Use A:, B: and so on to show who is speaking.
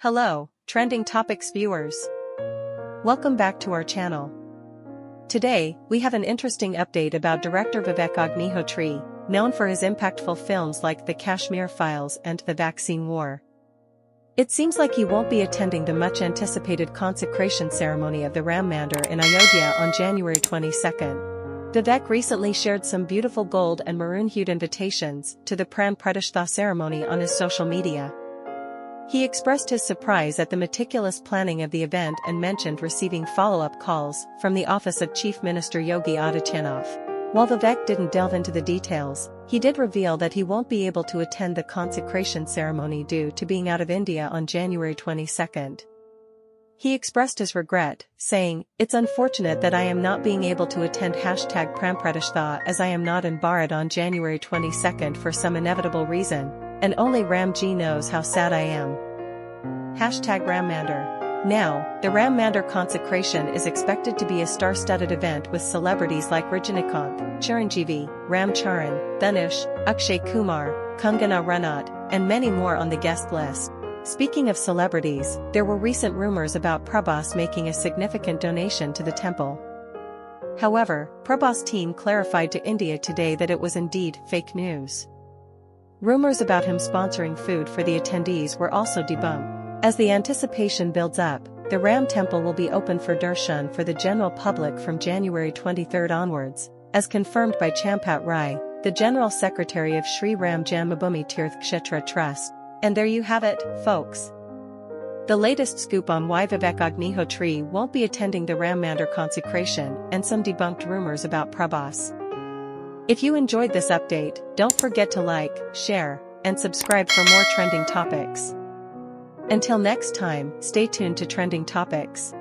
A: Hello, Trending Topics viewers. Welcome back to our channel. Today, we have an interesting update about director Vivek Agnihotri, known for his impactful films like The Kashmir Files and The Vaccine War. It seems like he won't be attending the much-anticipated consecration ceremony of the Ram Mandir in Ayodhya on January 22nd. Vivek recently shared some beautiful gold and maroon-hued invitations to the Pran Pratishtha ceremony on his social media. He expressed his surprise at the meticulous planning of the event and mentioned receiving follow-up calls from the office of Chief Minister Yogi Adityanath. While Vivek didn't delve into the details, he did reveal that he won't be able to attend the consecration ceremony due to being out of India on January 22. He expressed his regret, saying, It's unfortunate that I am not being able to attend hashtag Pran Pratishtha as I am not in Bharat on January 22 for some inevitable reason, and only Ramji knows how sad I am. Hashtag Ram Mandir. Now, the Ram Mandir consecration is expected to be a star-studded event with celebrities like Rajinikanth, Chiranjeevi, Ram Charan, Dhanush, Akshay Kumar, Kangana Ranaut, and many more on the guest list. Speaking of celebrities, there were recent rumors about Prabhas making a significant donation to the temple. However, Prabhas' team clarified to India today that it was indeed fake news. Rumors about him sponsoring food for the attendees were also debunked. As the anticipation builds up, the Ram Temple will be open for darshan for the general public from January 23 onwards, as confirmed by Champat Rai, the General Secretary of Sri Ram Janmabhoomi Tirth Kshetra Trust. And there you have it, folks. The latest scoop on why Vivek Agnihotri won't be attending the Ram Mandir consecration and some debunked rumors about Prabhas. If you enjoyed this update, don't forget to like, share, and subscribe for more trending topics. Until next time, stay tuned to Trending Topics.